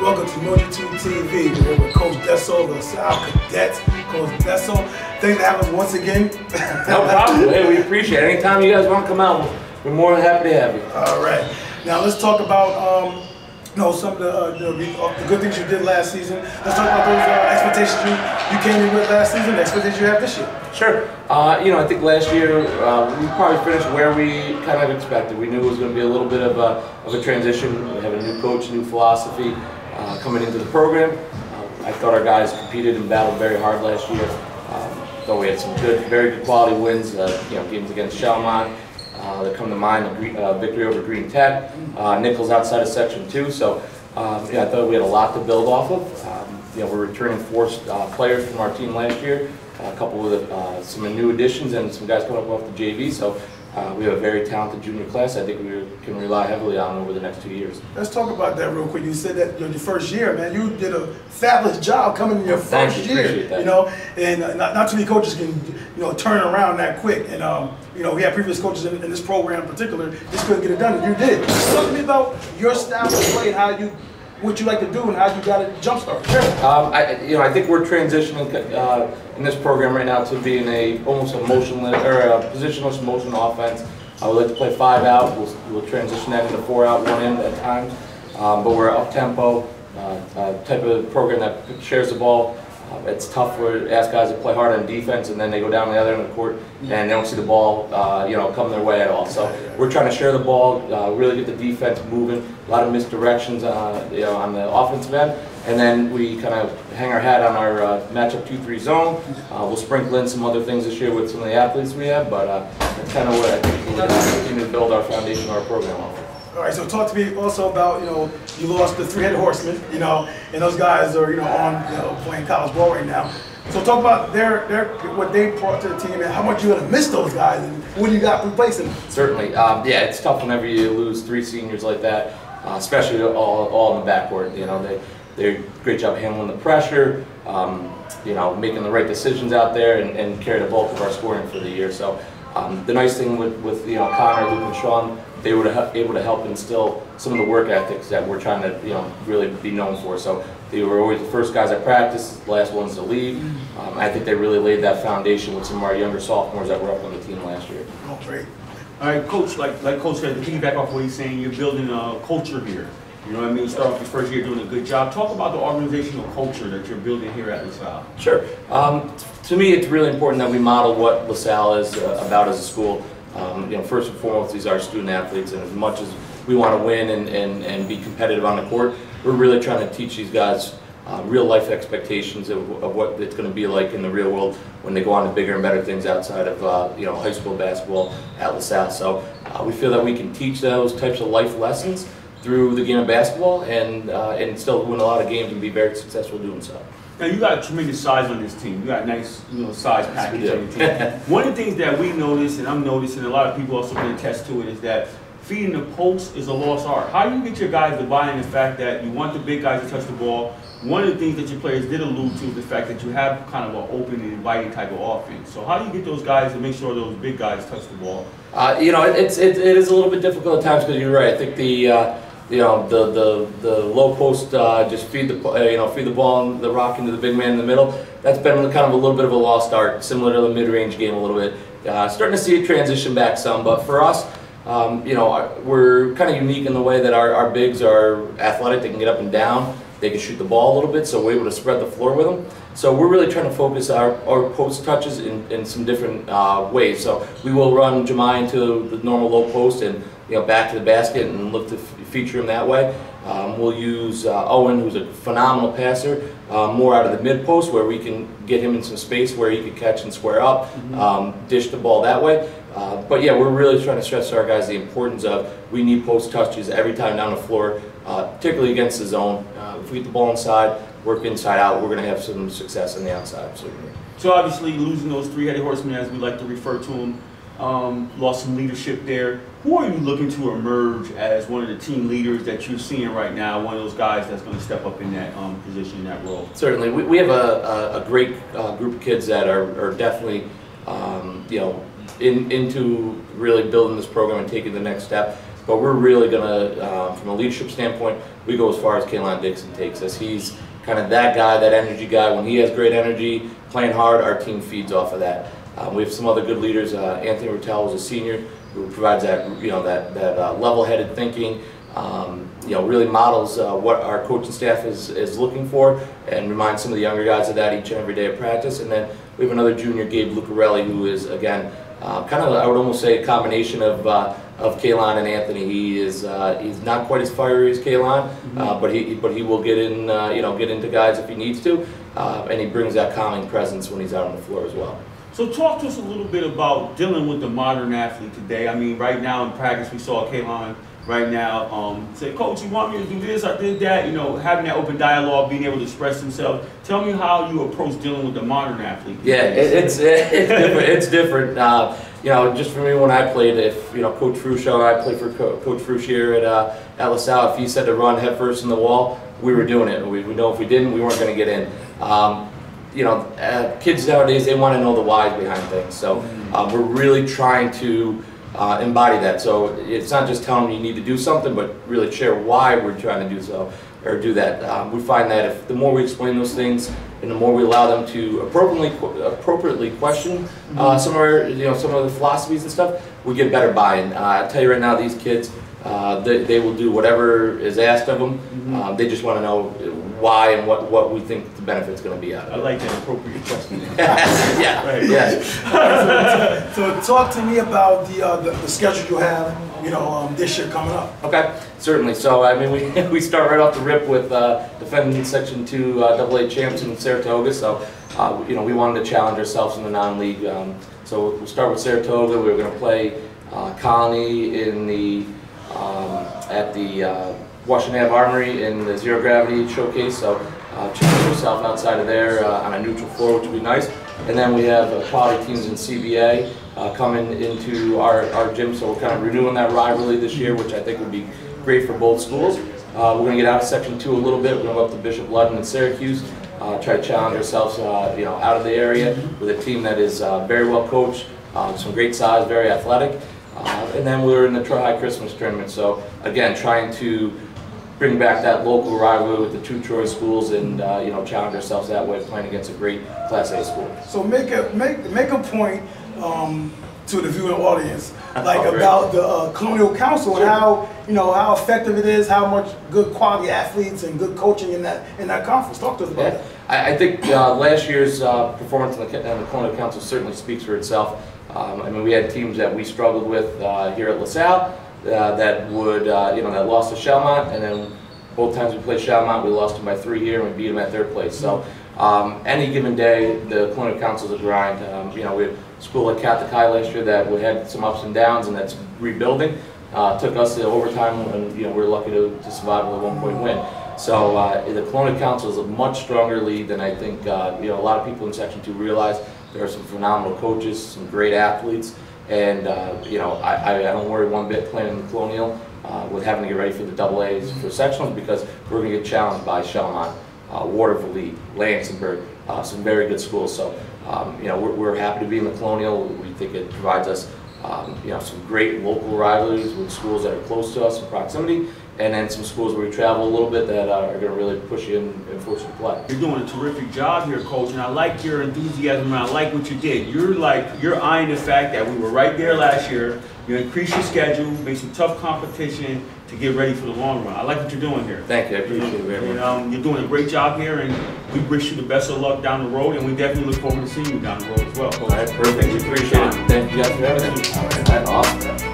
Welcome to Umoja TWO TV. We're here with Coach Desso, the LaSalle Cadets. Coach Desso, thanks for having us once again. no problem. Hey, we appreciate it. Anytime you guys want to come out, we're more than happy to have you. All right. Now let's talk about um, you know, some of the, uh, the, the, good things you did last season. Let's talk about those uh, expectations you, you came in with last season, the expectations you have this year. Sure. Uh, you know, I think last year uh, we probably finished where we kind of expected. We knew it was going to be a little bit of a, of a transition. We have a new coach, new philosophy uh, coming into the program. Uh, I thought our guys competed and battled very hard last year. Um, thought we had some good, very good quality wins. Uh, you know, games against Schalmont. Uh, that come to mind, uh, victory over Green Tech, uh, Nichols outside of Section 2. So um, yeah, I thought we had a lot to build off of. Um, you know, we're returning four uh, players from our team last year, a couple uh, some new additions and some guys coming up off the JV. So uh, we have a very talented junior class. I think we can rely heavily on over the next two years. Let's talk about that real quick. You said that your first year, man, you did a fabulous job coming in your first Thank year. You, you know, and uh, not, not too many coaches can you know turn around that quick. And um, you know, we had previous coaches in, in, this program in particular just couldn't get it done, and you did. Talk to me about your style of play and how you what you like to do and how you got it jumpstart. Um, I, you know, I think we're transitioning uh, in this program right now to being a almost a motionless or a positionless motion offense. I would like to play five out. We'll, we'll transition that into four out, one in at times. Um, but we're up tempo uh, uh, type of program that shares the ball. Uh, it's tough to ask guys to play hard on defense and then they go down the other end of the court and they don't see the ball, uh, you know, come their way at all. So we're trying to share the ball, uh, really get the defense moving. A lot of misdirections, uh, you know, on the offensive end, and then we kind of hang our hat on our uh, matchup two-three zone. Uh, we'll sprinkle in some other things this year with some of the athletes we have, but that's kind of what I think we're going to continue to build our foundation, our program off. All right, so talk to me also about, you know, you lost the three-headed horseman, you know, and those guys are, you know, on, you know, playing college ball right now. So talk about their, their what they brought to the team and how much you're gonna miss those guys and what you got replacing them. Certainly, um, yeah, it's tough whenever you lose three seniors like that, uh, especially all, all in the backcourt. You know, they they great job handling the pressure, um, you know, making the right decisions out there, and, and carry the bulk of our scoring for the year. So um, the nice thing with, with you know Connor, Luke, and Sean they were able to help instill some of the work ethics that we're trying to, you know, really be known for. So they were always the first guys at practice, the last ones to leave. Um, I think they really laid that foundation with some of our younger sophomores that were up on the team last year. Oh, great. All right, Coach, like, like Coach said, to piggyback off what he's saying, you're building a culture here. You know what I mean? Start off your first year doing a good job. Talk about the organizational culture that you're building here at LaSalle. Sure. Um, to me, it's really important that we model what LaSalle is uh, about as a school. Um, you know, first and foremost, these are student athletes, and as much as we want to win and, and, and be competitive on the court, we're really trying to teach these guys uh, real life expectations of, of, what it's going to be like in the real world when they go on to bigger and better things outside of uh, you know high school basketball at LaSalle. So uh, we feel that we can teach those types of life lessons through the game of basketball and uh, and still win a lot of games and be very successful doing so. Now you got tremendous size on this team. You got nice, you know, size package on your team. One of the things that we notice, and I'm noticing, a lot of people also can attest to it, is that feeding the post is a lost art. How do you get your guys to buy in the fact that you want the big guys to touch the ball? One of the things that your players did allude to is the fact that you have kind of an open and inviting type of offense. So how do you get those guys to make sure those big guys touch the ball? Uh, you know, it's it, it is a little bit difficult at times because you're right. I think the uh, you know, the the the low post, uh, just feed the uh, you know feed the ball and the rock into the big man in the middle. That's been kind of a little bit of a lost art, similar to the mid-range game a little bit. Uh, starting to see it transition back some, but for us, um, you know, we're kind of unique in the way that our, our bigs are athletic. They can get up and down. They can shoot the ball a little bit, so we're able to spread the floor with them. So we're really trying to focus our, our post touches in, in some different uh, ways. So we will run Jemai into the normal low post and you know back to the basket and look to feature him that way. Um, we'll use uh, Owen, who's a phenomenal passer, uh, more out of the mid post where we can get him in some space where he can catch and square up, mm -hmm. um, dish the ball that way. Uh, but yeah, we're really trying to stress to our guys the importance of we need post touches every time down the floor, uh, particularly against the zone. Uh, if we get the ball inside, work inside out, we're going to have some success on the outside. Certainly. So obviously losing those three-headed horsemen, as we like to refer to them, um, lost some leadership there. Who are you looking to emerge as one of the team leaders that you're seeing right now, one of those guys that's going to step up in that um, position, in that role? Certainly. We, we have a, a, great uh, group of kids that are, are definitely, um, you know, in, into really building this program and taking the next step. but we're really gonna, uh, from a leadership standpoint, we go as far as Kalon Dixon takes us. He's kind of that guy, that energy guy. When he has great energy, playing hard, our team feeds off of that. Um, we have some other good leaders. Uh, Anthony Rattel is a senior who provides that, you know, that, that uh, level-headed thinking. Um, you know, really models uh, what our coaching staff is, is looking for and reminds some of the younger guys of that each and every day of practice. And then we have another junior, Gabe Lucarelli, who is, again, uh, kind of, I would almost say, a combination of, uh, of Kalon and Anthony. He is, uh, he's not quite as fiery as Kalon, uh, but he, but he will get in, uh, you know, get into guys if he needs to. Uh, and he brings that calming presence when he's out on the floor as well. So talk to us a little bit about dealing with the modern athlete today. I mean, right now in practice, we saw Kalon right now um, say, Coach, you want me to do this? I did that. You know, having that open dialogue, being able to express themselves. Tell me how you approach dealing with the modern athlete. Yeah, it, it's it's different. It's different. Uh, you know, just for me when I played, if you know Coach Fruscio, I played for Co- Coach here at uh, at LaSalle. If he said to run headfirst in the wall, we were doing it. We, we know if we didn't, we weren't going to get in. Um, you know, uh, kids nowadays they want to know the whys behind things. So um, we're really trying to uh, embody that. So it's not just telling them you need to do something, but really share why we're trying to do so or do that. Um, we find that if the more we explain those things and the more we allow them to appropriately appropriately question uh, some of our, you know some of the philosophies and stuff, we get better buy-in. Uh, I tell you right now, these kids. Uh, they, they will do whatever is asked of them. Um, they just want to know why and what, what we think the benefit's going to be out I of it. I like that appropriate question. yeah, Right. yeah. So talk to me about the, uh, the, the schedule you have, you know, um, this year coming up. Okay, certainly. So, I mean, we, we start right off the rip with uh, defending Section 2 uh, AA champs in Saratoga. So, uh, you know, we wanted to challenge ourselves in the non-league. Um, so we'll start with Saratoga. We were going to play uh, Colonie in the um, at the uh, Washington Ave Armory in the zero gravity showcase. So, uh, challenge yourself outside of there uh, on a neutral floor, which would be nice. And then we have uh, quality teams in CBA uh, coming into our, our gym, so we're kind of renewing that rivalry this year, which I think would be great for both schools. Uh, we're going to get out of Section 2 a little bit. We're going to go up to Bishop Ludden and Syracuse, uh, try to challenge ourselves uh, you know, out of the area with a team that is uh, very well coached, um, some great size, very athletic. Uh, and then we're in the Tri-High Christmas tournament, so again, trying to bring back that local rivalry with the two Troy schools and, uh, you know, challenge ourselves that way, playing against a great Class A school. So make a make make a point um, to the viewing audience, like Oh, about the uh, Colonial Council and how you know how effective it is, how much good quality athletes and good coaching in that in that conference. Talk to us about Yeah, that. I, I think uh, last year's uh, performance in the, in the Colonial Council certainly speaks for itself. Um, I mean, we had teams that we struggled with uh, here at LaSalle uh, that would, uh, you know, that lost to Schalmont, and then both times we played Schalmont, we lost them by three here, and we beat them at third place. So um, any given day, the Colonial Council is a grind. Um, you know, we had a school like Catholic High last year that we had some ups and downs, and that's rebuilding. Uh, took us to overtime, and you know, we are lucky to, to survive with a one-point win. So uh, the Colonial Council is a much stronger league than I think uh, you know a lot of people in Section Two realize. There are some phenomenal coaches, some great athletes, and uh, you know I, I, don't worry one bit playing in the Colonial uh, with having to get ready for the double A's for sectionals because we're going to get challenged by Schalmont, uh, Watervliet Lansingburgh, uh, some very good schools. So um, you know we're, we're happy to be in the Colonial. We think it provides us um, you know, some great local rivalries with schools that are close to us in proximity, and then some schools where we travel a little bit that uh, are going to really push you in and force you to play. You're doing a terrific job here, coach, and I like your enthusiasm and I like what you did. You're like you're eyeing the fact that we were right there last year. You increased your schedule, made some tough competition to get ready for the long run. I like what you're doing here. Thank you, I appreciate it very And, much. um, you're doing a great job here, and we wish you the best of luck down the road, and we definitely look forward to seeing you down the road as well, coach. All right, perfect, we appreciate it. Thank you guys for having me. All right, awesome.